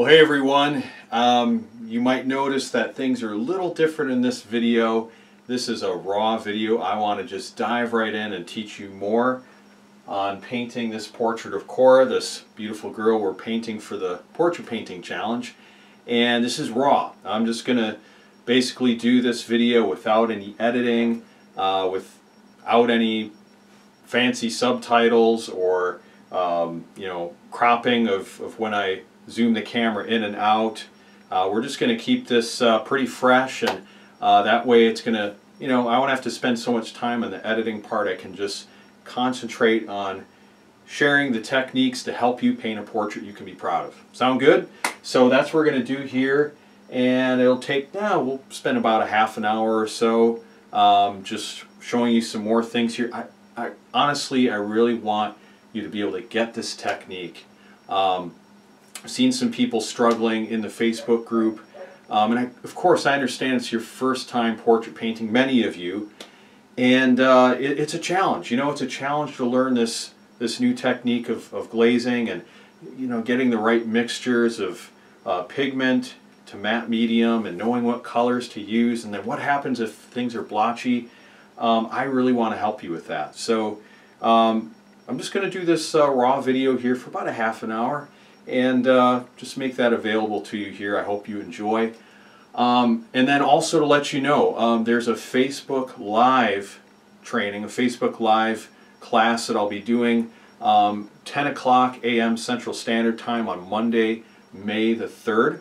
Well, hey everyone. Um, you might notice that things are a little different in this video. This is a raw video. I want to just dive right in and teach you more on painting this portrait of Cora, this beautiful girl we're painting for the Portrait Painting Challenge. And this is raw. I'm just going to basically do this video without any editing, uh, without any fancy subtitles or um, you know cropping of, of when I zoom the camera in and out. Uh, we're just going to keep this uh, pretty fresh and uh, that way it's going to, you know, I won't have to spend so much time on the editing part. I can just concentrate on sharing the techniques to help you paint a portrait you can be proud of. Sound good? So that's what we're going to do here and it'll take, now we'll spend about a half an hour or so um, just showing you some more things here. I, I, honestly, I really want you to be able to get this technique. Um, I've seen some people struggling in the Facebook group. Um, and I, of course, I understand it's your first time portrait painting, many of you. And uh, it, it's a challenge. You know, it's a challenge to learn this, this new technique of, of glazing and, you know, getting the right mixtures of uh, pigment to matte medium and knowing what colors to use. And then what happens if things are blotchy. Um, I really want to help you with that. So um, I'm just going to do this uh, raw video here for about a half an hour and uh, just make that available to you here. I hope you enjoy. Um, and then also to let you know, um, there's a Facebook Live training, a Facebook Live class that I'll be doing um, 10 o'clock a.m. Central Standard Time on Monday, May the 3rd.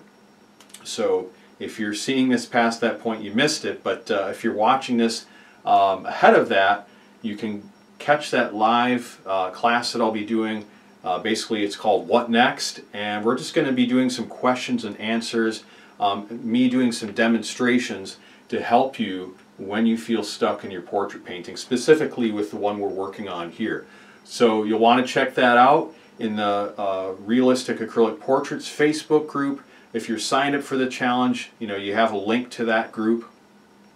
So if you're seeing this past that point, you missed it. But uh, if you're watching this um, ahead of that, you can catch that live uh, class that I'll be doing uh, basically, it's called What Next, and we're just going to be doing some questions and answers, um, me doing some demonstrations to help you when you feel stuck in your portrait painting, specifically with the one we're working on here. So you'll want to check that out in the uh, Realistic Acrylic Portraits Facebook group. If you're signed up for the challenge, you know, you have a link to that group.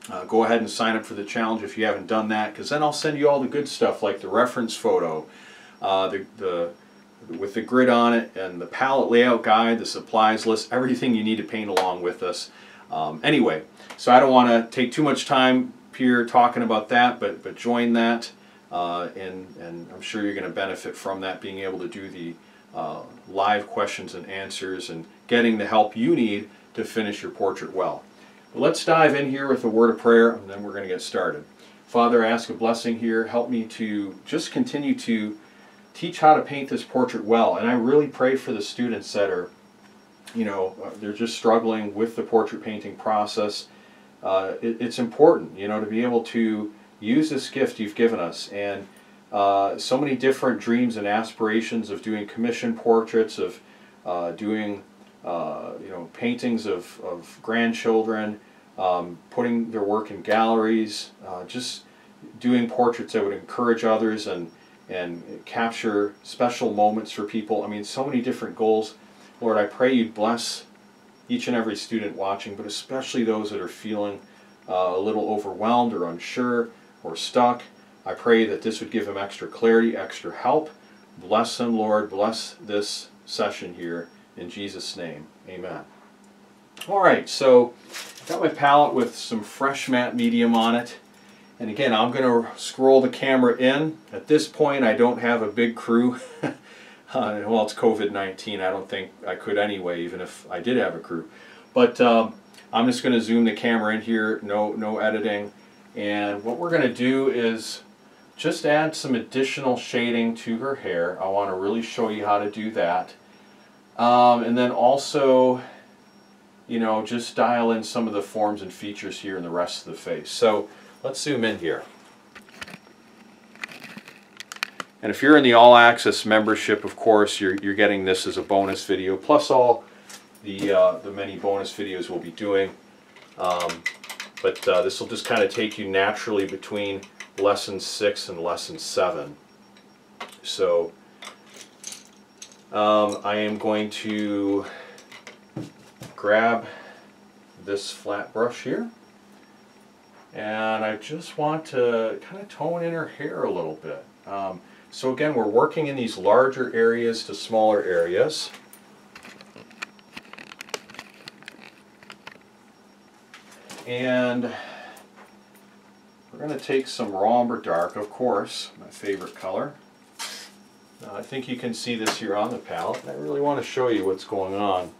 Uh, go ahead and sign up for the challenge if you haven't done that, because then I'll send you all the good stuff like the reference photo, uh, the, the with the grid on it and the palette layout guide, the supplies list, everything you need to paint along with us. Um, anyway, so I don't want to take too much time here talking about that, but, but join that uh, and, and I'm sure you're going to benefit from that, being able to do the uh, live questions and answers and getting the help you need to finish your portrait well. But let's dive in here with a word of prayer and then we're going to get started. Father, I ask a blessing here. Help me to just continue to teach how to paint this portrait well. And I really pray for the students that are, you know, uh, they're just struggling with the portrait painting process. Uh, it, it's important, you know, to be able to use this gift you've given us. And uh, so many different dreams and aspirations of doing commission portraits, of uh, doing, uh, you know, paintings of, of grandchildren, um, putting their work in galleries, uh, just doing portraits that would encourage others and and capture special moments for people. I mean, so many different goals. Lord, I pray you bless each and every student watching, but especially those that are feeling uh, a little overwhelmed or unsure or stuck. I pray that this would give them extra clarity, extra help. Bless them, Lord. Bless this session here in Jesus' name. Amen. All right, so I've got my palette with some fresh matte medium on it. And again, I'm going to scroll the camera in. At this point, I don't have a big crew. uh, well, it's COVID-19. I don't think I could anyway, even if I did have a crew. But um, I'm just going to zoom the camera in here, no, no editing. And what we're going to do is just add some additional shading to her hair. I want to really show you how to do that. Um, and then also, you know, just dial in some of the forms and features here in the rest of the face. So Let's zoom in here. And if you're in the All Access membership, of course, you're, you're getting this as a bonus video, plus all the, uh, the many bonus videos we'll be doing. Um, but uh, this will just kind of take you naturally between lesson 6 and lesson 7. So um, I am going to grab this flat brush here and I just want to kind of tone in her hair a little bit. Um, so again, we're working in these larger areas to smaller areas. And we're going to take some Raw Umber Dark, of course, my favorite color. Now, I think you can see this here on the palette, and I really want to show you what's going on.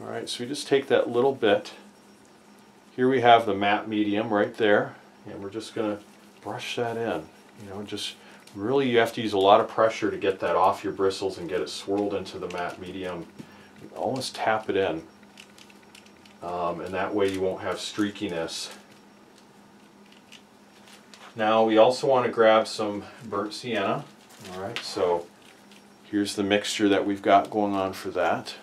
Alright, so we just take that little bit here we have the matte medium right there, and we're just going to brush that in. You know, just really you have to use a lot of pressure to get that off your bristles and get it swirled into the matte medium. Almost tap it in. Um, and that way you won't have streakiness. Now we also want to grab some burnt sienna. Alright, so here's the mixture that we've got going on for that.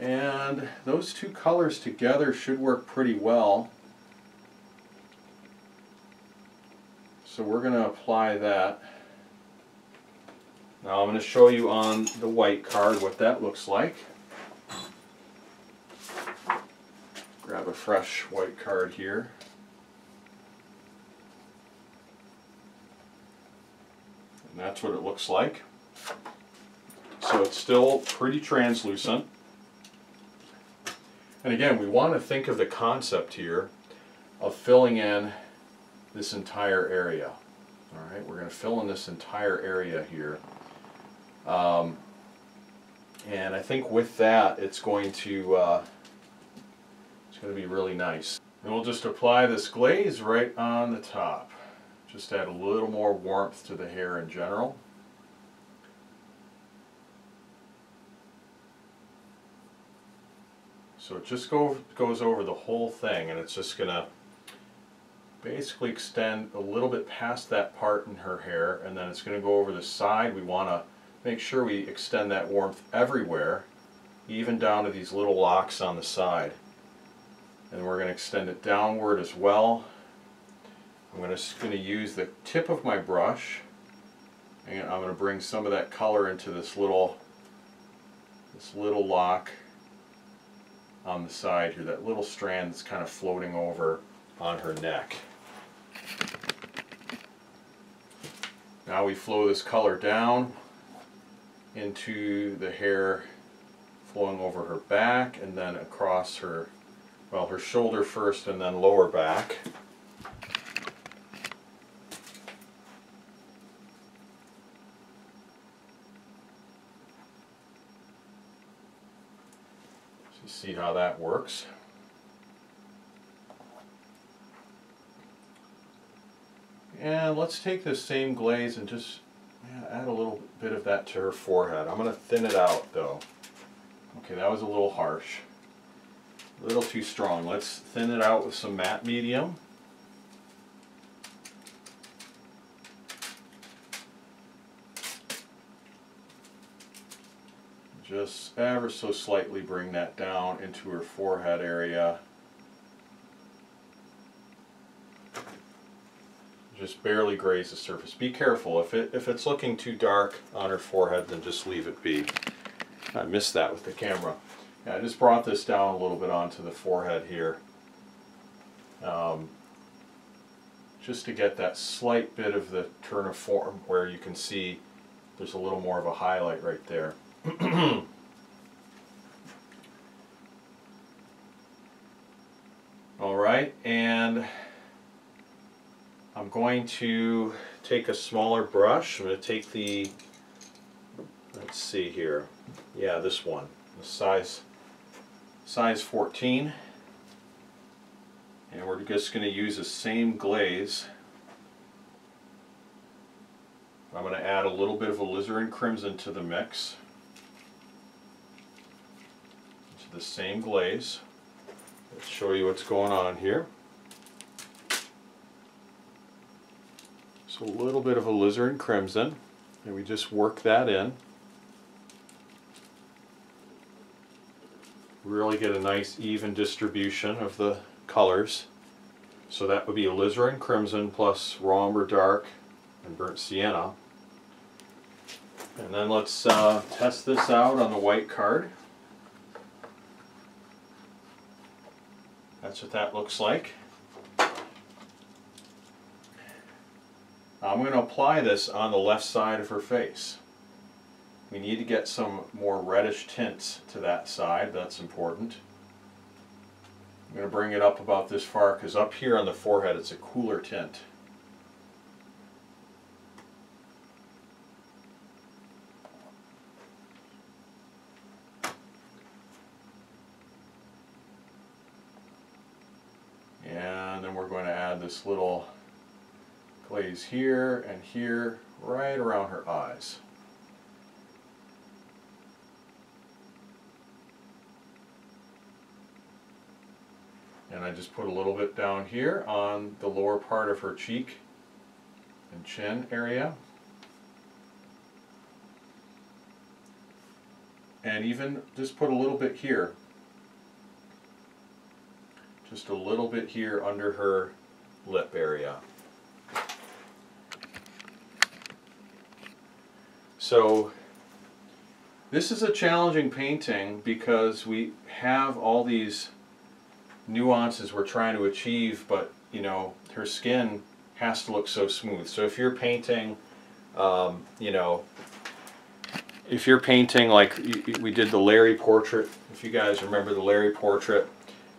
And those two colors together should work pretty well. So we're going to apply that. Now I'm going to show you on the white card what that looks like. Grab a fresh white card here. And that's what it looks like. So it's still pretty translucent. And again, we want to think of the concept here of filling in this entire area. All right, we're going to fill in this entire area here. Um, and I think with that, it's going to uh, it's going to be really nice. And we'll just apply this glaze right on the top. Just add a little more warmth to the hair in general. So it just go, goes over the whole thing and it's just going to basically extend a little bit past that part in her hair and then it's going to go over the side. We want to make sure we extend that warmth everywhere, even down to these little locks on the side. And we're going to extend it downward as well. I'm to, going to use the tip of my brush and I'm going to bring some of that color into this little this little lock on the side here, that little strand that's kind of floating over on her neck. Now we flow this color down into the hair flowing over her back and then across her, well her shoulder first and then lower back. See how that works. And let's take this same glaze and just yeah, add a little bit of that to her forehead. I'm going to thin it out though. Okay, that was a little harsh. A little too strong. Let's thin it out with some matte medium. Just ever so slightly bring that down into her forehead area. Just barely graze the surface. Be careful, if, it, if it's looking too dark on her forehead, then just leave it be. I missed that with the camera. Yeah, I just brought this down a little bit onto the forehead here. Um, just to get that slight bit of the turn of form where you can see there's a little more of a highlight right there. All right, and I'm going to take a smaller brush. I'm going to take the, let's see here, yeah, this one, the size, size 14. And we're just going to use the same glaze I'm going to add a little bit of alizarin crimson to the mix. The same glaze. Let's show you what's going on here. So a little bit of alizarin crimson, and we just work that in. Really get a nice even distribution of the colors. So that would be alizarin crimson plus raw umber dark and burnt sienna. And then let's uh, test this out on the white card. That's what that looks like. I'm going to apply this on the left side of her face. We need to get some more reddish tints to that side, that's important. I'm going to bring it up about this far because up here on the forehead it's a cooler tint. And then we're going to add this little glaze here and here right around her eyes. And I just put a little bit down here on the lower part of her cheek and chin area. And even just put a little bit here. Just a little bit here under her lip area. So this is a challenging painting because we have all these nuances we're trying to achieve, but you know, her skin has to look so smooth. So if you're painting, um, you know, if you're painting like we did the Larry portrait, if you guys remember the Larry portrait,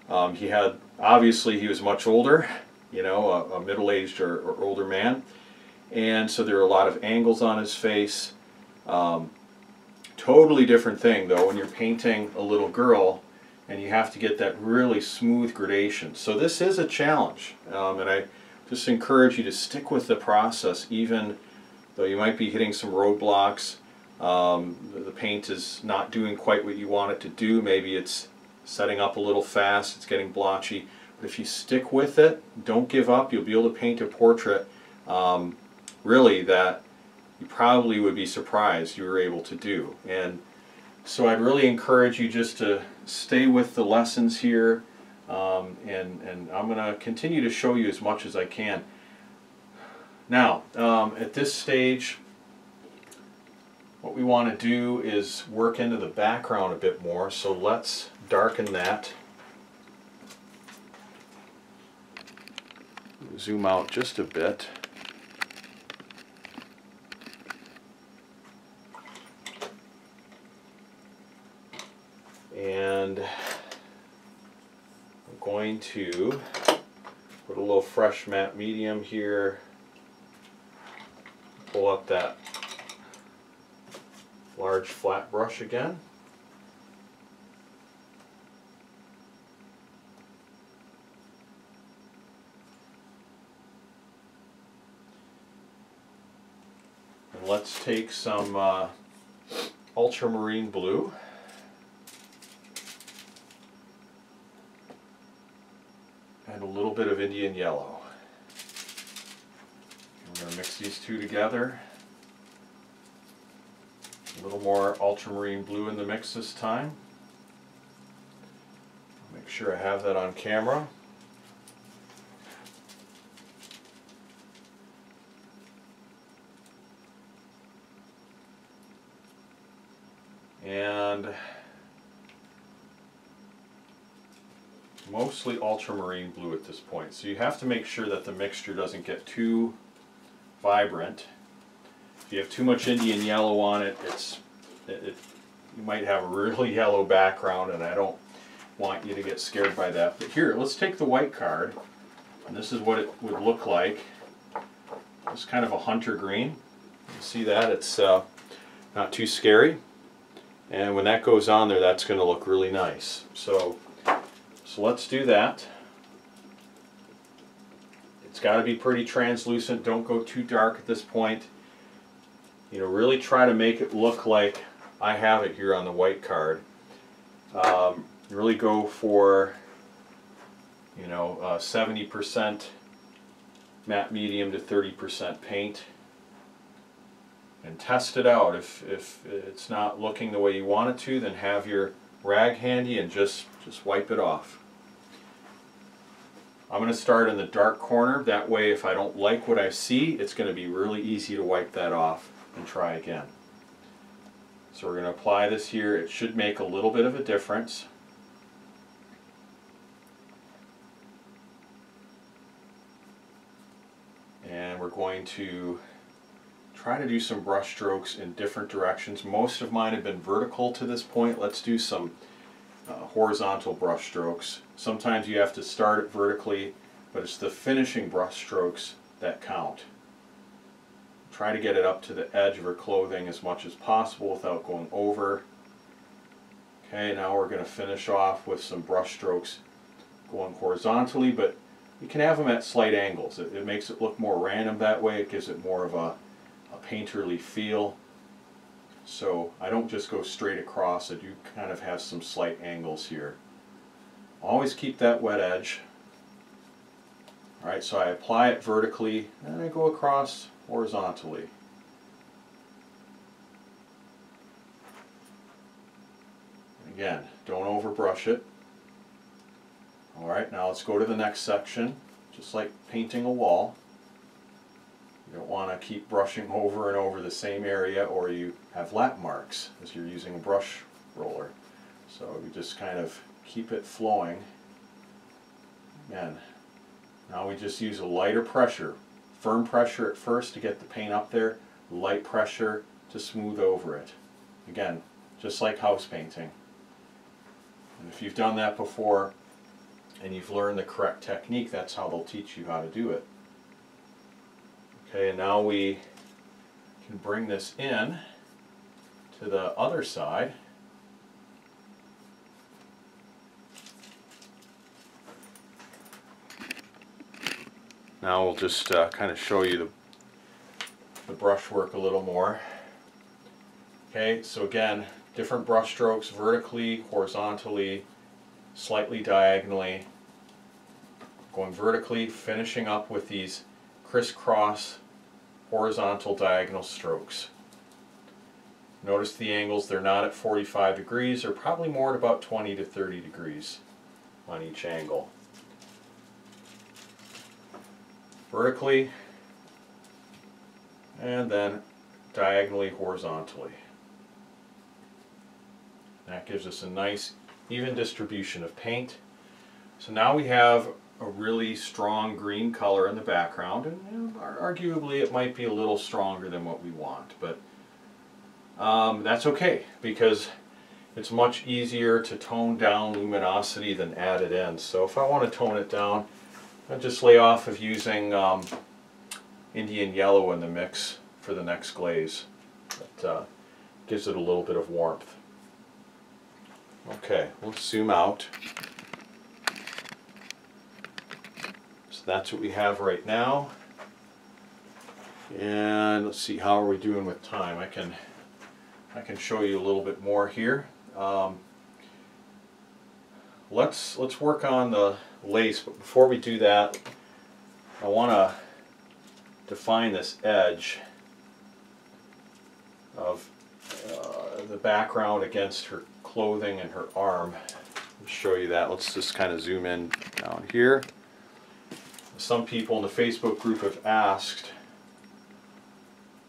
um, he had, obviously he was much older, you know, a, a middle-aged or, or, older man. And so there are a lot of angles on his face. Um, totally different thing though when you're painting a little girl and you have to get that really smooth gradation. So this is a challenge, um, and I just encourage you to stick with the process even though you might be hitting some roadblocks. Um, the paint is not doing quite what you want it to do. Maybe it's setting up a little fast, it's getting blotchy. But if you stick with it, don't give up, you'll be able to paint a portrait um, really that you probably would be surprised you were able to do. And so I'd really encourage you just to stay with the lessons here um, and, and I'm going to continue to show you as much as I can. Now, um, at this stage, what we want to do is work into the background a bit more, so let's darken that. Zoom out just a bit. and I'm going to put a little fresh matte medium here pull up that large flat brush again let's take some uh, ultramarine blue and a little bit of Indian yellow. We're going to mix these two together. A little more ultramarine blue in the mix this time. Make sure I have that on camera. And mostly ultramarine blue at this point. So you have to make sure that the mixture doesn't get too vibrant. If you have too much Indian yellow on it, it's it, it, you might have a really yellow background and I don't want you to get scared by that. But here, let's take the white card and this is what it would look like. It's kind of a hunter green. You see that? It's uh, not too scary. And when that goes on there, that's going to look really nice. So so let's do that. It's got to be pretty translucent. Don't go too dark at this point. You know, really try to make it look like I have it here on the white card. Um, really go for, you know, 70% uh, matte medium to 30% paint and test it out. If, if it's not looking the way you want it to, then have your rag handy and just, just wipe it off. I'm going to start in the dark corner, that way if I don't like what I see, it's going to be really easy to wipe that off and try again. So we're going to apply this here, it should make a little bit of a difference. And we're going to try to do some brush strokes in different directions. Most of mine have been vertical to this point. Let's do some uh, horizontal brush strokes. Sometimes you have to start it vertically, but it's the finishing brush strokes that count. Try to get it up to the edge of her clothing as much as possible without going over. Okay, now we're going to finish off with some brush strokes going horizontally, but you can have them at slight angles. It, it makes it look more random that way. It gives it more of a, a painterly feel. So I don't just go straight across. I do kind of have some slight angles here. Always keep that wet edge. Alright, so I apply it vertically and I go across horizontally. Again, don't overbrush it. Alright, now let's go to the next section. Just like painting a wall. You don't want to keep brushing over and over the same area or you have lap marks as you're using a brush roller. So you just kind of keep it flowing. Again, now we just use a lighter pressure. Firm pressure at first to get the paint up there, light pressure to smooth over it. Again, just like house painting. And if you've done that before and you've learned the correct technique, that's how they'll teach you how to do it. Okay, and now we can bring this in to the other side. Now we'll just uh, kind of show you the, the brushwork a little more. Okay, so again, different brush strokes, vertically, horizontally, slightly diagonally, going vertically, finishing up with these crisscross horizontal diagonal strokes. Notice the angles, they're not at 45 degrees, they're probably more at about 20 to 30 degrees on each angle. Vertically, and then diagonally horizontally. That gives us a nice even distribution of paint. So now we have a really strong green color in the background and you know, arguably it might be a little stronger than what we want but um, that's okay because it's much easier to tone down luminosity than add it in. So if I want to tone it down I just lay off of using um, Indian yellow in the mix for the next glaze. It uh, gives it a little bit of warmth. Okay let's zoom out that's what we have right now. And let's see, how are we doing with time? I can I can show you a little bit more here. Um, let's let's work on the lace, but before we do that, I want to define this edge of uh, the background against her clothing and her arm. I'll show you that. Let's just kind of zoom in down here some people in the Facebook group have asked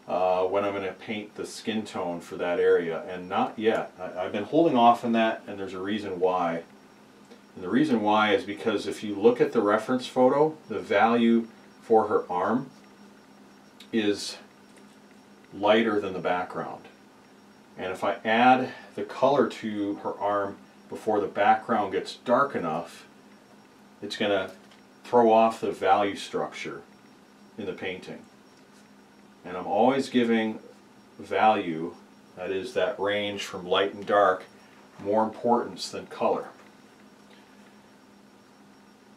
uh, when I'm going to paint the skin tone for that area, and not yet. I, have been holding off on that, and there's a reason why. And the reason why is because if you look at the reference photo, the value for her arm is lighter than the background. And if I add the color to her arm before the background gets dark enough, it's going to throw off the value structure in the painting. And I'm always giving value, that is that range from light and dark, more importance than color.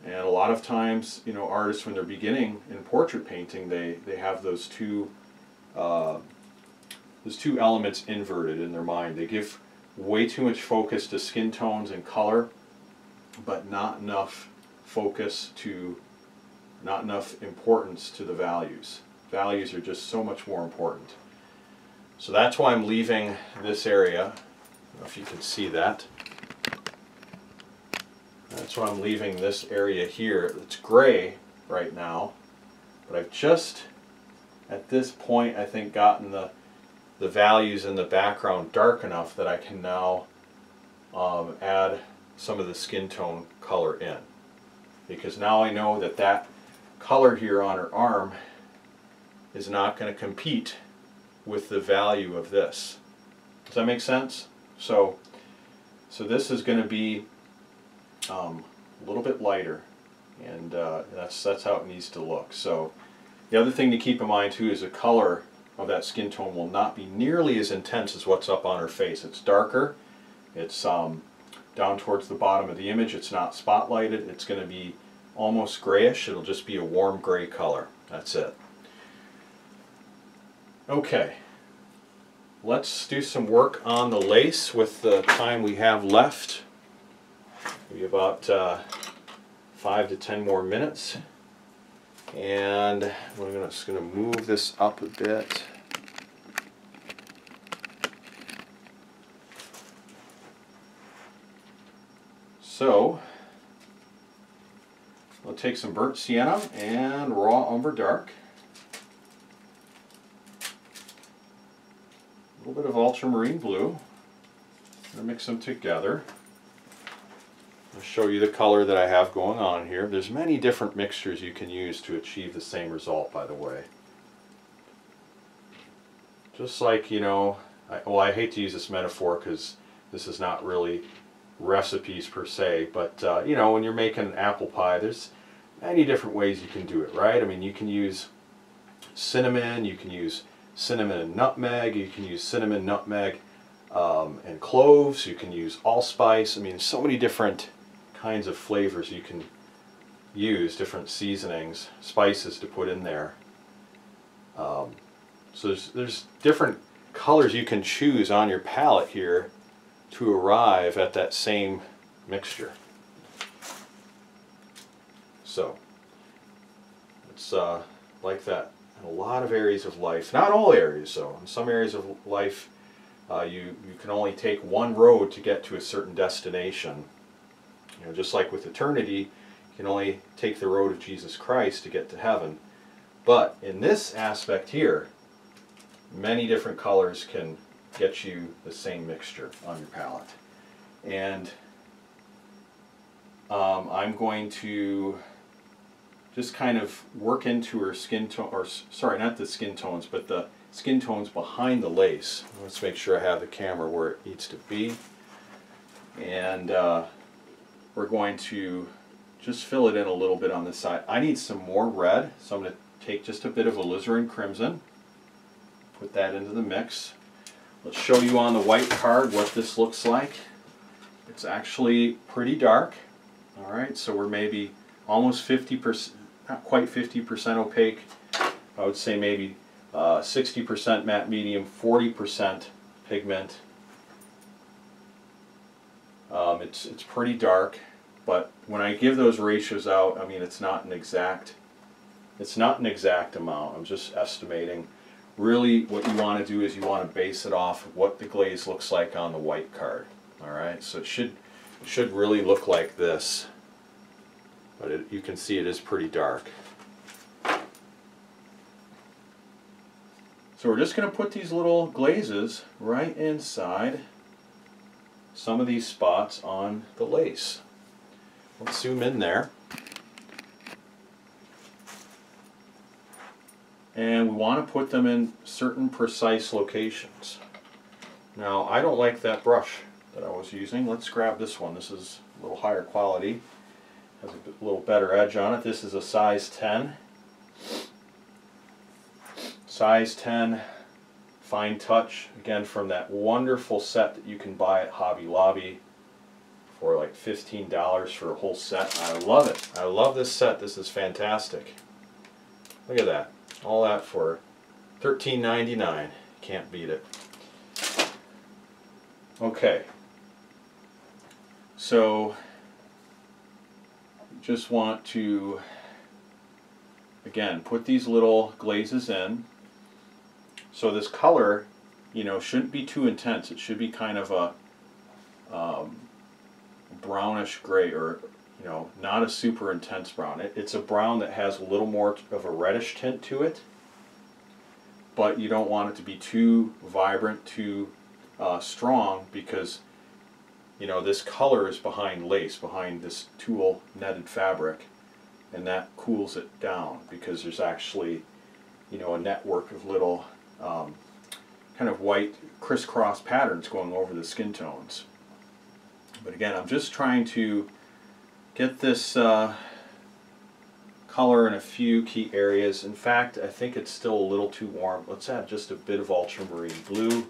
And a lot of times, you know, artists when they're beginning in portrait painting, they, they have those two uh, those two elements inverted in their mind. They give way too much focus to skin tones and color, but not enough focus to not enough importance to the values. Values are just so much more important. So that's why I'm leaving this area. if you can see that. That's why I'm leaving this area here. It's gray right now, but I've just, at this point, I think gotten the, the values in the background dark enough that I can now um, add some of the skin tone color in because now I know that that color here on her arm is not going to compete with the value of this. Does that make sense? So, so this is going to be um, a little bit lighter, and uh, that's that's how it needs to look. So, the other thing to keep in mind too is the color of that skin tone will not be nearly as intense as what's up on her face. It's darker. It's um, down towards the bottom of the image. It's not spotlighted. It's going to be almost grayish. It'll just be a warm gray color. That's it. Okay, let's do some work on the lace with the time we have left. Maybe about uh, five to ten more minutes. And we're just going to move this up a bit. So, we'll take some burnt sienna and raw umber dark. A little bit of ultramarine blue. I'm mix them together. I'll show you the color that I have going on here. There's many different mixtures you can use to achieve the same result, by the way. Just like, you know, I, well, I hate to use this metaphor because this is not really recipes per se, but, uh, you know, when you're making an apple pie, there's many different ways you can do it, right? I mean, you can use cinnamon, you can use cinnamon and nutmeg, you can use cinnamon, nutmeg, um, and cloves, you can use allspice. I mean, so many different kinds of flavors you can use, different seasonings, spices to put in there. Um, so there's, there's different colors you can choose on your palette here to arrive at that same mixture. So, it's uh, like that in a lot of areas of life. Not all areas, though. In some areas of life, uh, you, you can only take one road to get to a certain destination. You know, just like with eternity, you can only take the road of Jesus Christ to get to heaven. But in this aspect here, many different colors can get you the same mixture on your palette. And um, I'm going to just kind of work into her skin tone, or sorry, not the skin tones, but the skin tones behind the lace. Let's make sure I have the camera where it needs to be. And uh, we're going to just fill it in a little bit on the side. I need some more red, so I'm going to take just a bit of alizarin crimson, put that into the mix. Let's show you on the white card what this looks like. It's actually pretty dark. All right, so we're maybe almost 50%, not quite 50% opaque. I would say maybe 60% uh, matte medium, 40% pigment. Um, it's, it's pretty dark, but when I give those ratios out, I mean, it's not an exact, it's not an exact amount. I'm just estimating. Really, what you want to do is you want to base it off of what the glaze looks like on the white card. All right, so it should, it should really look like this, but it, you can see it is pretty dark. So we're just going to put these little glazes right inside some of these spots on the lace. Let's zoom in there. And we want to put them in certain precise locations. Now I don't like that brush that I was using. Let's grab this one. This is a little higher quality. Has a little better edge on it. This is a size 10 size 10 fine touch again from that wonderful set that you can buy at Hobby Lobby for like $15 for a whole set I love it I love this set this is fantastic look at that all that for $13.99 can't beat it. Okay. So just want to again put these little glazes in. So this color, you know, shouldn't be too intense. It should be kind of a um, brownish gray or, you know, not a super intense brown. It, it's a brown that has a little more of a reddish tint to it, but you don't want it to be too vibrant, too uh, strong because, you know, this color is behind lace, behind this tulle netted fabric, and that cools it down because there's actually, you know, a network of little um, kind of white crisscross patterns going over the skin tones. But again, I'm just trying to get this uh, color in a few key areas. In fact, I think it's still a little too warm. Let's add just a bit of ultramarine blue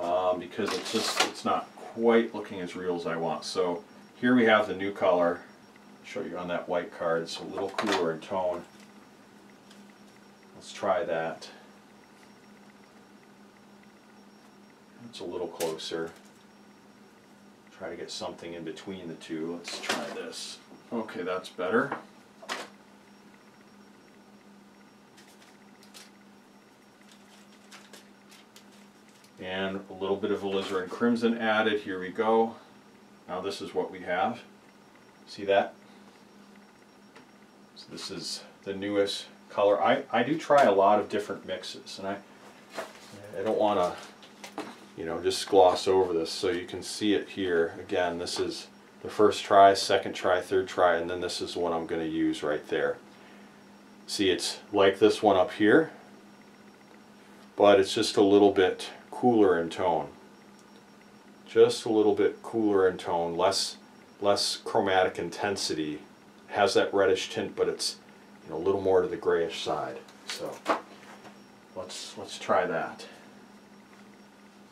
um, because it's just it's not quite looking as real as I want. So here we have the new color. Show you on that white card. It's a little cooler in tone. Let's try that. It's a little closer. Try to get something in between the two. Let's try this. Okay, that's better. And a little bit of alizarin crimson added. Here we go. Now this is what we have. See that? So this is the newest color. I, I do try a lot of different mixes and I I don't want to you know just gloss over this so you can see it here again this is the first try second try third try and then this is what I'm going to use right there see it's like this one up here but it's just a little bit cooler in tone just a little bit cooler in tone less less chromatic intensity has that reddish tint but it's you know, a little more to the grayish side. So let's let's try that.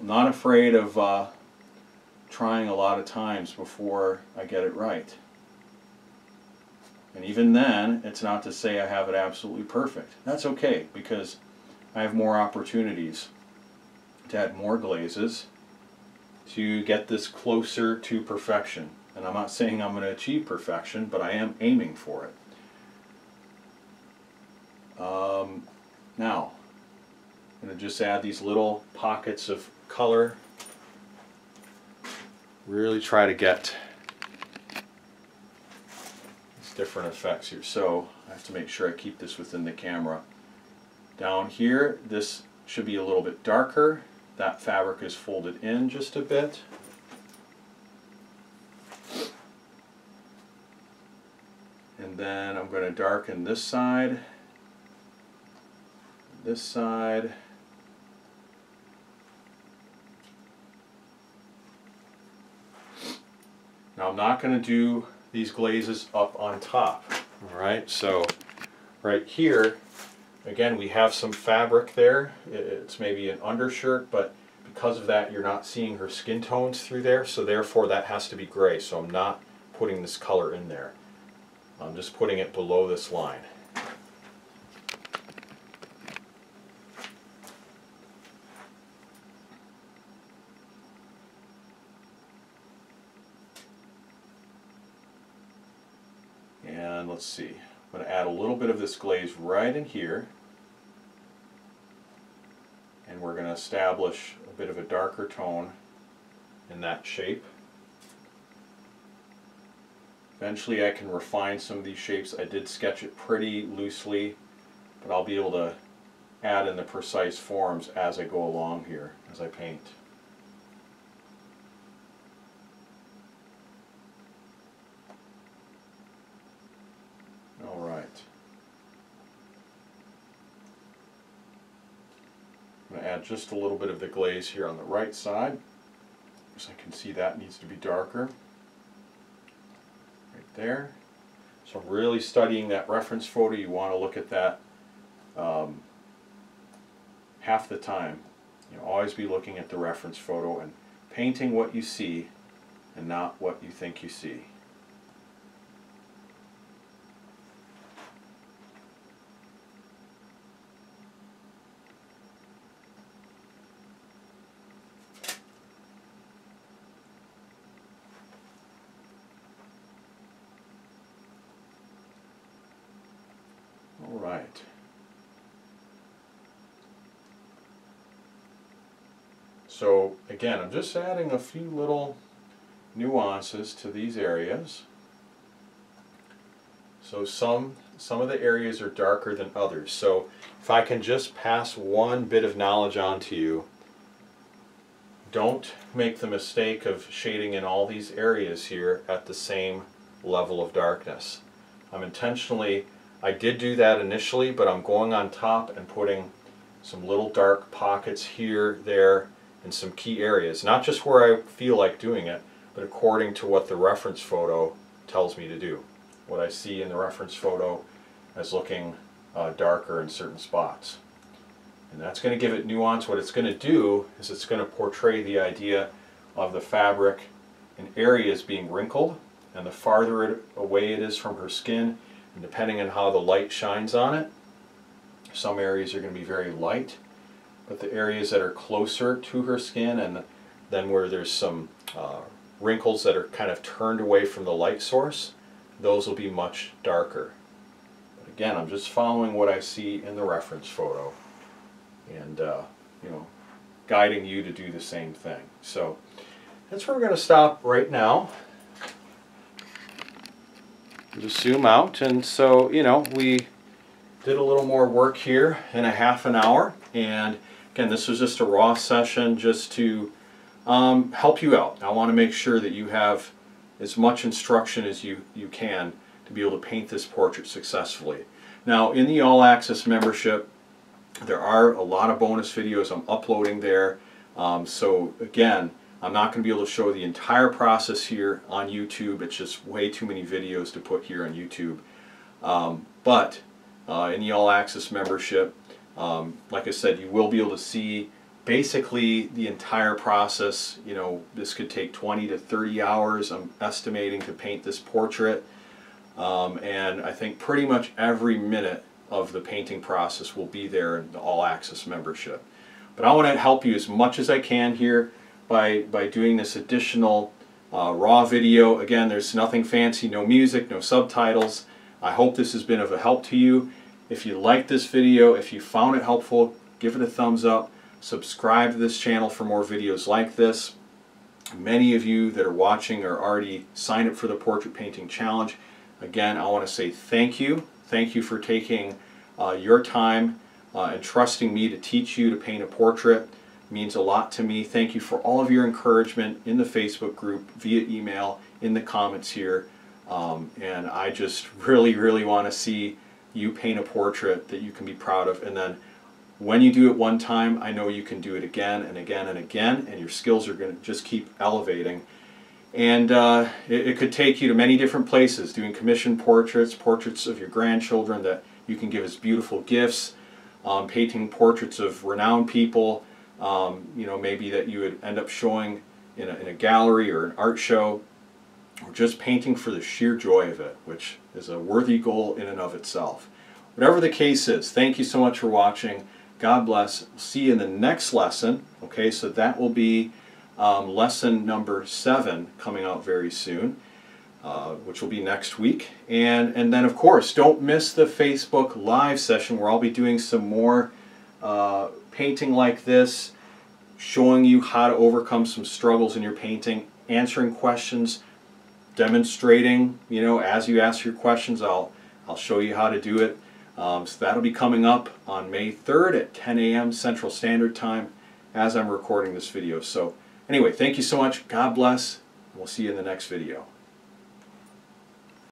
Not afraid of uh, trying a lot of times before I get it right. And even then, it's not to say I have it absolutely perfect. That's okay because I have more opportunities to add more glazes to get this closer to perfection. And I'm not saying I'm going to achieve perfection, but I am aiming for it. Um, now, I'm going to just add these little pockets of color. Really try to get these different effects here. So I have to make sure I keep this within the camera. Down here, this should be a little bit darker. That fabric is folded in just a bit. And then I'm going to darken this side this side. Now I'm not going to do these glazes up on top. Alright, so right here, again we have some fabric there. It's maybe an undershirt, but because of that you're not seeing her skin tones through there, so therefore that has to be gray. So I'm not putting this color in there. I'm just putting it below this line. And let's see, I'm going to add a little bit of this glaze right in here. And we're going to establish a bit of a darker tone in that shape. Eventually I can refine some of these shapes. I did sketch it pretty loosely, but I'll be able to add in the precise forms as I go along here, as I paint. add just a little bit of the glaze here on the right side. As I can see that needs to be darker. Right there. So I'm really studying that reference photo. You want to look at that um, half the time. You know, always be looking at the reference photo and painting what you see and not what you think you see. Right. So again, I'm just adding a few little nuances to these areas. So some, some of the areas are darker than others. So if I can just pass one bit of knowledge on to you, don't make the mistake of shading in all these areas here at the same level of darkness. I'm intentionally I did do that initially, but I'm going on top and putting some little dark pockets here, there, and some key areas. Not just where I feel like doing it, but according to what the reference photo tells me to do. What I see in the reference photo as looking uh, darker in certain spots. And that's going to give it nuance. What it's going to do is it's going to portray the idea of the fabric in areas being wrinkled and the farther it, away it is from her skin and depending on how the light shines on it some areas are going to be very light but the areas that are closer to her skin and then where there's some uh, wrinkles that are kind of turned away from the light source those will be much darker but again I'm just following what I see in the reference photo and uh, you know guiding you to do the same thing so that's where we're going to stop right now. Just zoom out and so you know we did a little more work here in a half an hour and again this was just a raw session just to um, help you out. I want to make sure that you have as much instruction as you, you can to be able to paint this portrait successfully. Now in the All Access membership there are a lot of bonus videos I'm uploading there um, so again I'm not going to be able to show the entire process here on YouTube. It's just way too many videos to put here on YouTube. Um, but uh, in the All Access membership, um, like I said, you will be able to see basically the entire process. You know, this could take 20 to 30 hours, I'm estimating, to paint this portrait. Um, and I think pretty much every minute of the painting process will be there in the All Access membership. But I want to help you as much as I can here by, by doing this additional uh, raw video. Again, there's nothing fancy, no music, no subtitles. I hope this has been of a help to you. If you like this video, if you found it helpful, give it a thumbs up. Subscribe to this channel for more videos like this. Many of you that are watching are already signed up for the Portrait Painting Challenge. Again, I want to say thank you. Thank you for taking uh, your time uh, and trusting me to teach you to paint a portrait means a lot to me. Thank you for all of your encouragement in the Facebook group, via email, in the comments here. Um, and I just really, really want to see you paint a portrait that you can be proud of. And then when you do it one time, I know you can do it again and again and again, and your skills are going to just keep elevating. And uh, it, it could take you to many different places, doing commissioned portraits, portraits of your grandchildren that you can give as beautiful gifts, um, painting portraits of renowned people, um, you know, maybe that you would end up showing in a, in a gallery or an art show, or just painting for the sheer joy of it, which is a worthy goal in and of itself. Whatever the case is, thank you so much for watching. God bless. See you in the next lesson. Okay, so that will be um, lesson number seven coming out very soon, uh, which will be next week. And, and then, of course, don't miss the Facebook Live session where I'll be doing some more uh, painting like this, showing you how to overcome some struggles in your painting, answering questions, demonstrating, you know, as you ask your questions, I'll, I'll show you how to do it. Um, so that'll be coming up on May 3rd at 10 a.m. Central Standard Time as I'm recording this video. So anyway, thank you so much. God bless. We'll see you in the next video.